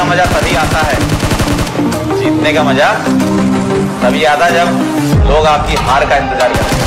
का मज़ा तभी आता है। जीतने का मज़ा तभी आता जब लोग आपकी हार का इंतज़ार करें